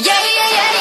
Yeah, yeah, yeah.